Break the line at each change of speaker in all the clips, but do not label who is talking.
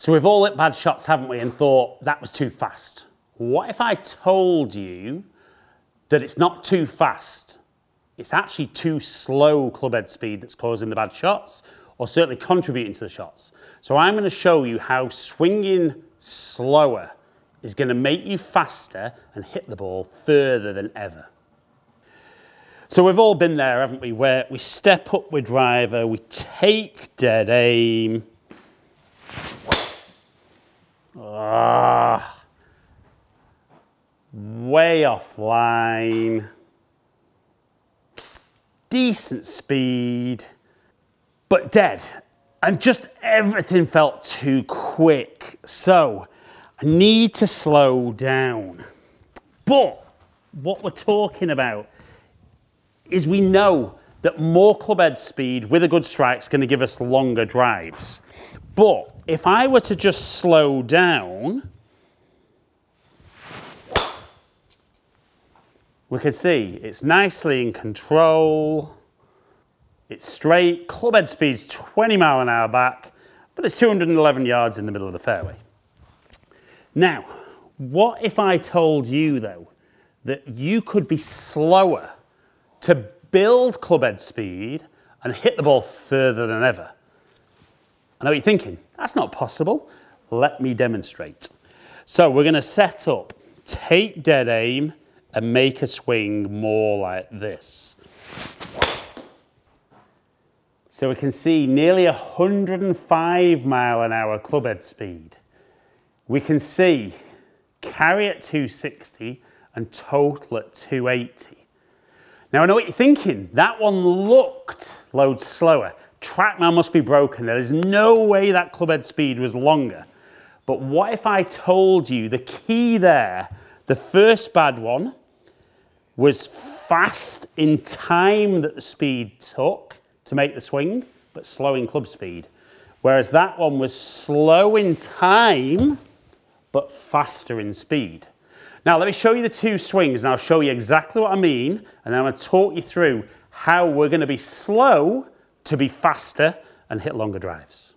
So we've all hit bad shots, haven't we, and thought that was too fast. What if I told you that it's not too fast? It's actually too slow club head speed that's causing the bad shots, or certainly contributing to the shots. So I'm going to show you how swinging slower is going to make you faster and hit the ball further than ever. So we've all been there, haven't we, where we step up with driver, we take dead aim. Ah, way offline. Decent speed, but dead. And just everything felt too quick. So I need to slow down. But what we're talking about is we know that more club head speed with a good strike is going to give us longer drives. But if I were to just slow down, we could see it's nicely in control. It's straight. Club head speed's 20 mile an hour back, but it's 211 yards in the middle of the fairway. Now, what if I told you though that you could be slower to build club head speed and hit the ball further than ever. I know what you're thinking. That's not possible. Let me demonstrate. So we're going to set up, take dead aim, and make a swing more like this. So we can see nearly 105 mile an hour club head speed. We can see carry at 260 and total at 280. Now I know what you're thinking. That one looked loads slower. TrackMan must be broken. There is no way that clubhead speed was longer. But what if I told you the key there, the first bad one, was fast in time that the speed took to make the swing, but slow in club speed. Whereas that one was slow in time, but faster in speed. Now let me show you the two swings and I'll show you exactly what I mean and I'm going to talk you through how we're going to be slow to be faster and hit longer drives.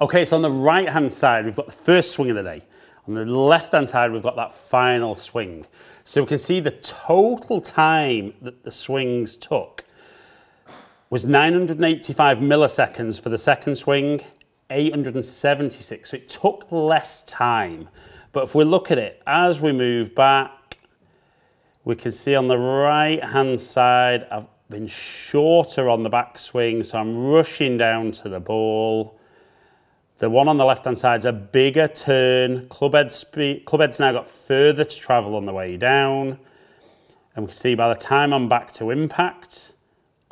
Okay, so on the right hand side we've got the first swing of the day. On the left hand side we've got that final swing. So we can see the total time that the swings took was 985 milliseconds for the second swing, 876. So it took less time. But if we look at it, as we move back, we can see on the right hand side, I've been shorter on the backswing, so I'm rushing down to the ball. The one on the left hand side is a bigger turn. Clubhead speed, clubhead's now got further to travel on the way down. And we can see by the time I'm back to impact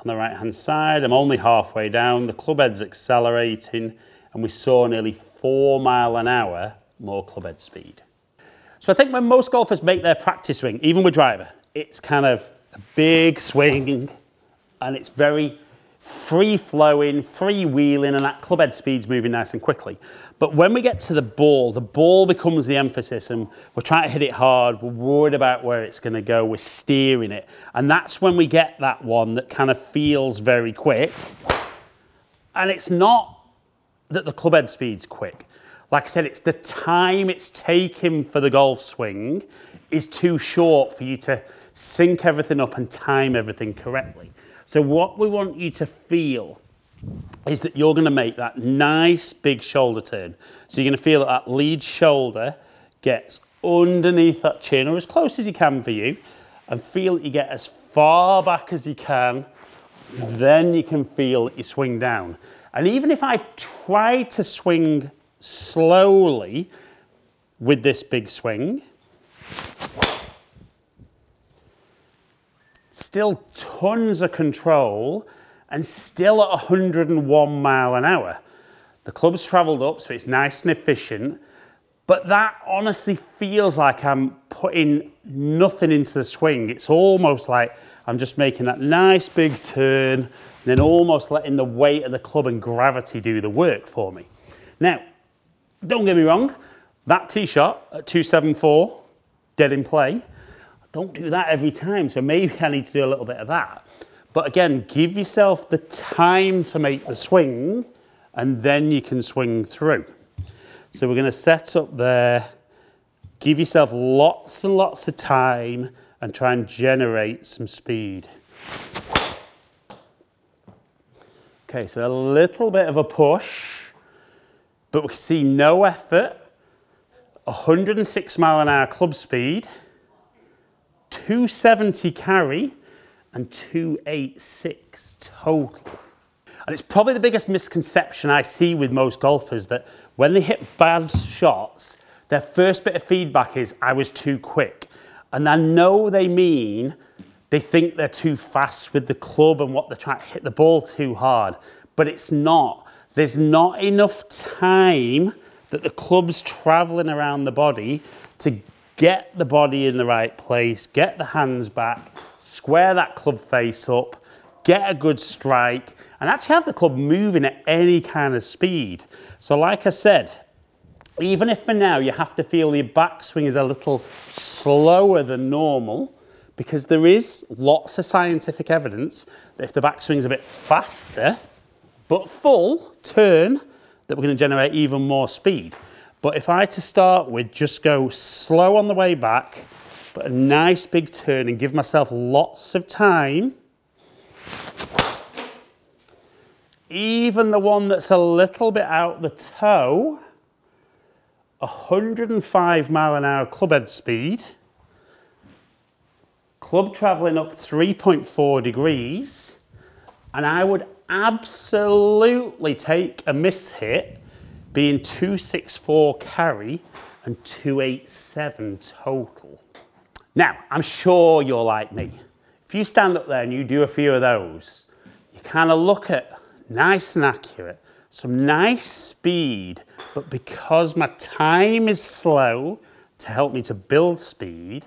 on the right hand side, I'm only halfway down. The clubhead's accelerating, and we saw nearly four mile an hour more club head speed. So I think when most golfers make their practice swing, even with driver, it's kind of a big swing and it's very free flowing, free wheeling, and that club head speed's moving nice and quickly. But when we get to the ball, the ball becomes the emphasis, and we're trying to hit it hard. We're worried about where it's going to go. We're steering it, and that's when we get that one that kind of feels very quick. And it's not that the club head speed's quick. Like I said, it's the time it's taking for the golf swing is too short for you to sync everything up and time everything correctly. So what we want you to feel is that you're going to make that nice big shoulder turn. So you're going to feel that that lead shoulder gets underneath that chin or as close as you can for you and feel that you get as far back as you can. Then you can feel that you swing down. And even if I try to swing slowly with this big swing. Still tons of control and still at 101 mile an hour. The club's travelled up, so it's nice and efficient, but that honestly feels like I'm putting nothing into the swing. It's almost like I'm just making that nice big turn and then almost letting the weight of the club and gravity do the work for me. Now, don't get me wrong, that tee shot at 274, dead in play, don't do that every time. So maybe I need to do a little bit of that. But again, give yourself the time to make the swing and then you can swing through. So we're going to set up there, give yourself lots and lots of time and try and generate some speed. Okay, so a little bit of a push, but we can see no effort. 106 mile an hour club speed, 270 carry, and 286 total. And it's probably the biggest misconception I see with most golfers that when they hit bad shots, their first bit of feedback is, I was too quick. And I know they mean they think they're too fast with the club and what they're trying to hit the ball too hard, but it's not. There's not enough time that the club's traveling around the body to get the body in the right place, get the hands back, square that club face up, get a good strike, and actually have the club moving at any kind of speed. So like I said, even if for now you have to feel your backswing is a little slower than normal, because there is lots of scientific evidence that if the backswing is a bit faster, but full turn, that we're going to generate even more speed. But if I to start with just go slow on the way back, but a nice big turn and give myself lots of time, even the one that's a little bit out the toe, 105 mile an hour club head speed, club traveling up 3.4 degrees, and I would absolutely take a miss hit being 264 carry and 287 total. Now, I'm sure you're like me. If you stand up there and you do a few of those, you kind of look at nice and accurate, some nice speed, but because my time is slow to help me to build speed,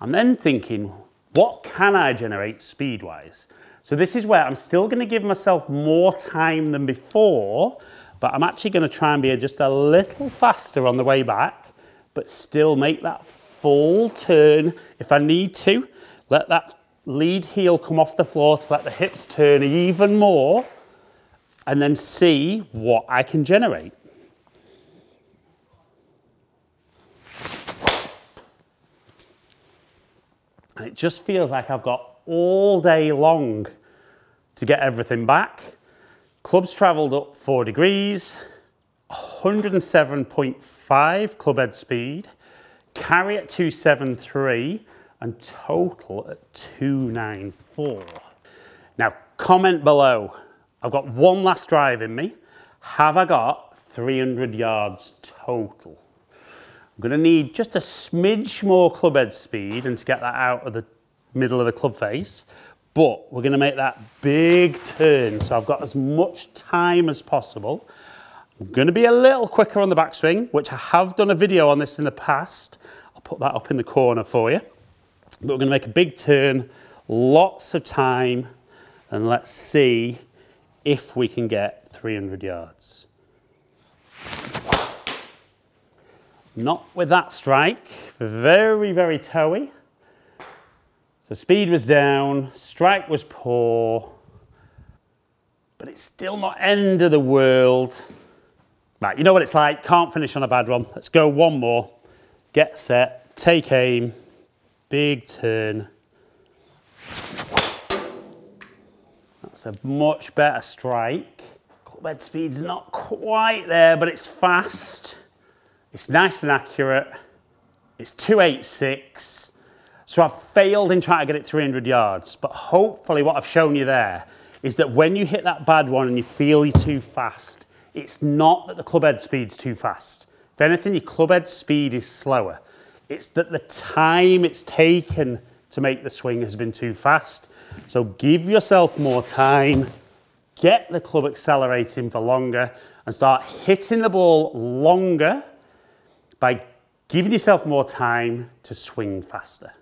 I'm then thinking, what can I generate speed-wise? So this is where I'm still going to give myself more time than before, but I'm actually going to try and be just a little faster on the way back, but still make that full turn if I need to. Let that lead heel come off the floor to let the hips turn even more, and then see what I can generate. And it just feels like I've got all day long to get everything back. Clubs travelled up four degrees, 107.5 club head speed, carry at 273, and total at 294. Now, comment below. I've got one last drive in me. Have I got 300 yards total? I'm going to need just a smidge more club head speed and to get that out of the middle of the club face, but we're going to make that big turn. So I've got as much time as possible. I'm going to be a little quicker on the backswing, which I have done a video on this in the past. I'll put that up in the corner for you. But we're going to make a big turn, lots of time, and let's see if we can get 300 yards. Not with that strike, very, very toey. So speed was down, strike was poor, but it's still not end of the world. Right, you know what it's like, can't finish on a bad one. Let's go one more, get set, take aim, big turn. That's a much better strike. Club head speed's not quite there, but it's fast. It's nice and accurate. It's 286. So I've failed in trying to get it 300 yards, but hopefully what I've shown you there is that when you hit that bad one and you feel you're too fast, it's not that the club head speed's too fast. If anything, your club head speed is slower. It's that the time it's taken to make the swing has been too fast. So give yourself more time, get the club accelerating for longer and start hitting the ball longer by giving yourself more time to swing faster.